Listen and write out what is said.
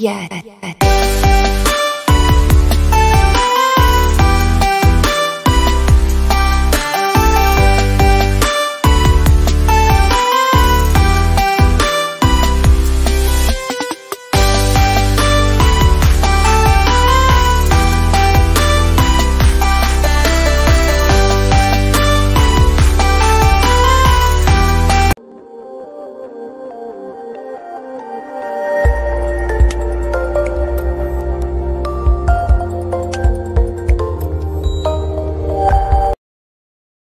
Yeah. yeah.